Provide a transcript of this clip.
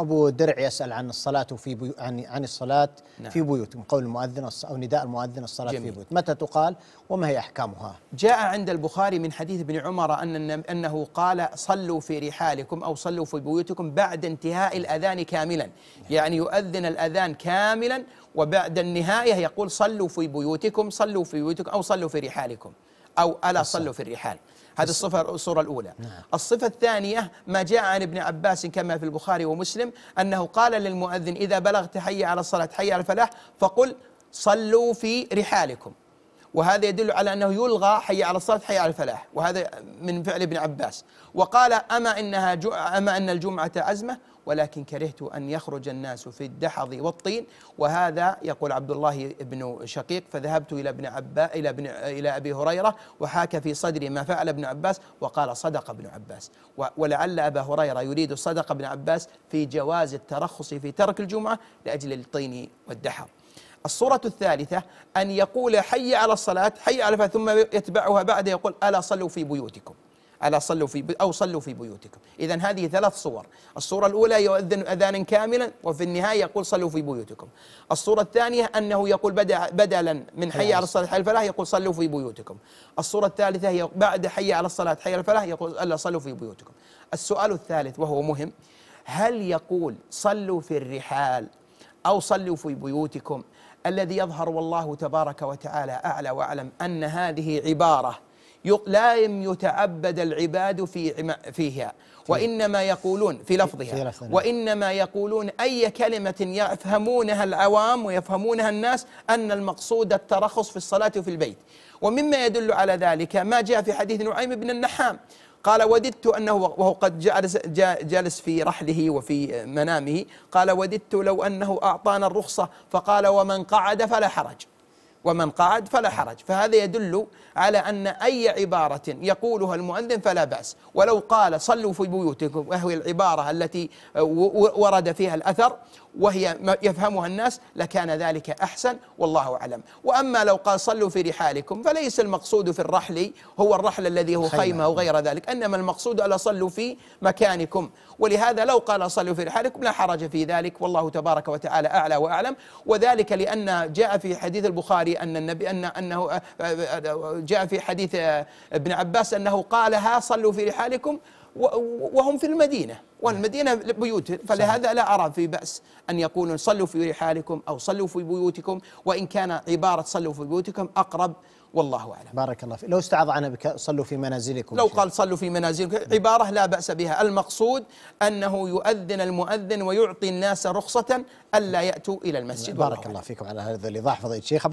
أبو درع يسأل عن الصلاة في بيو عن عن الصلاة نعم. في بيوت من قول المؤذن الص- أو نداء المؤذن الصلاة في جميل. بيوت متى تقال وما هي أحكامها جاء عند البخاري من حديث ابن عمر أن النب- أنه قال صلوا في رحالكم أو صلوا في بيوتكم بعد انتهاء الأذان كاملا يعني يؤذن الأذان كاملا وبعد النهاية يقول صلوا في بيوتكم صلوا في بيوتكم أو صلوا في رحالكم أو ألا صلوا في الرحال. هذه الصفة الصورة الأولى. الصفة الثانية ما جاء عن ابن عباس كما في البخاري ومسلم أنه قال للمؤذن إذا بلغت حي على الصلاة حي على الفلاح فقل صلوا في رحالكم. وهذا يدل على أنه يلغى حي على الصلاة حي على الفلاح. وهذا من فعل ابن عباس. وقال أما إنها جو أما أن الجمعة ازمه ولكن كرهت أن يخرج الناس في الدحض والطين. وهذا يقول عبد الله بن شقيق فذهبت إلى ابن عباس إلى ابن إلى أبي هريرة وحاك في صدري ما فعل ابن عباس وقال صدق ابن عباس. ولعل أبا هريرة يريد صدق ابن عباس في جواز الترخص في ترك الجمعة لأجل الطين والدحر الصورة الثالثة أن يقول حي على الصلاة حي على الفلاح ثم يتبعها بعد يقول ألا صلوا في بيوتكم؟ ألا صلوا في أو صلوا في بيوتكم. إذا هذه ثلاث صور. الصورة الأولى يؤذن أذانا كاملا وفي النهاية يقول صلوا في بيوتكم. الصورة الثانية أنه يقول بدلا من حي على الصلاة حي الفلاح يقول صلوا في بيوتكم. الصورة الثالثة هي بعد حي على الصلاة حي الفلاح يقول ألا صلوا في بيوتكم. السؤال الثالث وهو مهم. هل يقول صلوا في الرحال؟ أو صلوا في بيوتكم. الذي يظهر والله تبارك وتعالى أعلى وأعلم أن هذه عبارة لا يتعبد العباد في فيها. وإنما يقولون في لفظها. لفظها. وإنما يقولون أي كلمة يفهمونها العوام ويفهمونها الناس أن المقصود الترخص في الصلاة في البيت. ومما يدل على ذلك ما جاء في حديث نعيم بن النحام. قال وددت أنه وهو قد جالس جا- جالس في رحله وفي منامه قال وددت لو أنه أعطانا الرخصة فقال ومن قعد فلا حرج. ومن قعد فلا حرج. فهذا يدل على أن أي عبارة يقولها المؤذن فلا بأس. ولو قال صلوا في بيوتكم وهي العبارة التي ورد فيها الأثر وهي يفهمها الناس لكان ذلك أحسن والله أعلم. وأما لو قال صلوا في رحالكم فليس المقصود في الرحل هو الرحل الذي هو خيمة. وغير ذلك إنما المقصود الا صلوا في مكانكم. ولهذا لو قال صلوا في رحالكم لا حرج في ذلك والله تبارك وتعالى أعلى وأعلم. وذلك لأن جاء في حديث البخاري النبي أن أنه آه، آه، جاء في حديث ابن عباس أنه قالها صلوا في رحالكم وهم في المدينة والمدينة بيوت فلهذا لا أرى في بأس أن يقولوا صلوا في رحالكم أو صلوا في بيوتكم وإن كان عبارة صلوا في بيوتكم أقرب والله أعلم. بارك الله فيك. لو استعاض عنها بك صلوا في منازلكم. لو. قال صلوا في منازلكم عبارة لا بأس بها. المقصود أنه يؤذن المؤذن ويعطي الناس رخصة ألا يأتوا إلى المسجد. بارك. الله فيكم على هذا الإيضاح. فضيلة الشيخ